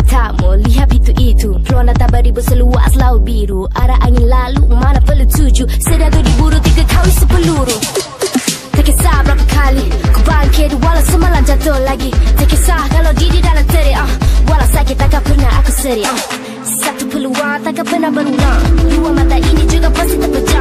matamu Lihat itu. Itu Pelona ribu seluas laut biru. Arah angin lalu mana perlu tuju Sedang tu diburu tiga kali sepeluru Tak kisah berapa kali Ku bangkit walau semalam jatuh lagi. Tak kisah kalau diri dalam teri uh. Ah. Walau sakit takkan pernah aku seri uh. Ah. Satu peluang takkan pernah berulang. Dua mata ini juga pasti terpecah.